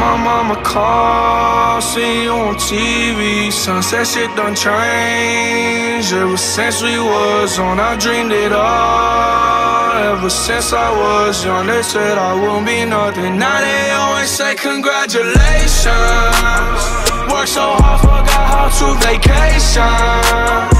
mama call, see you on TV. Sunset shit done changed. Ever since we was on, I dreamed it all. Ever since I was young, they said I wouldn't be nothing. Now they always say congratulations. Work so hard, forgot how to vacation.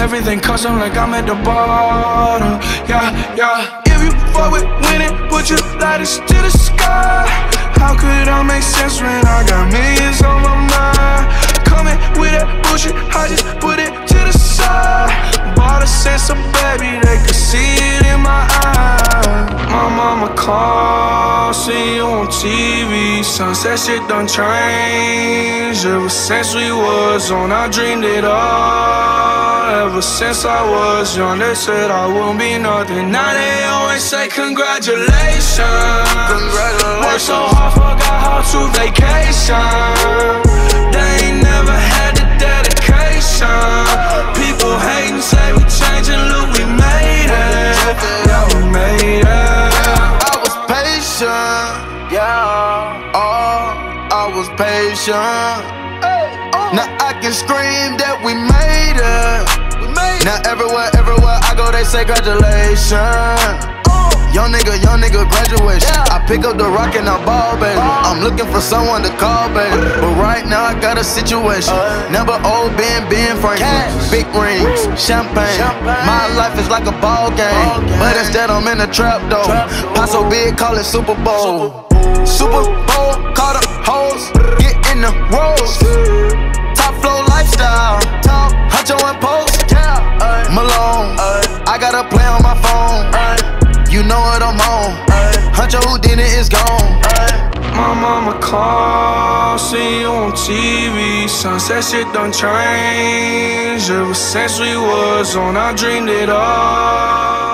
Everything custom like I'm at the bottom, yeah, yeah. If you fuck with winning, put your lighters to the sky. How could I make sense when I got millions on my mind? Coming with that bullshit, I just put it to the side. Bought a sense of baby, they could see it in my eyes. My mama call, see you on TV. Sunset shit done changed. Ever since we was on, I dreamed it all. Ever since I was young, they said I wouldn't be nothing. Now they always say congratulations. Congratulations. Work so hard, forgot how patient. Uh. Now I can scream that we made it. Now everywhere, everywhere I go, they say congratulations. Uh. Young nigga, young nigga, graduation. I pick up the rock and I ball, baby. Uh. I'm looking for someone to call, baby. But right now I got a situation. Never old Ben, Ben Franklin. Big rings, champagne. My life is like a ball game. But instead I'm in a trap though. Pot so big, call it Super Bowl. Super Bowl, call the hoes, get in the Rolls. Top flow lifestyle, top huncho and Post. Malone, I got a play on my phone. You know what I'm on. Huncho Houdini is gone. My mama call, see you on TV. Sunset shit done changed. Ever since we was on, I dreamed it all.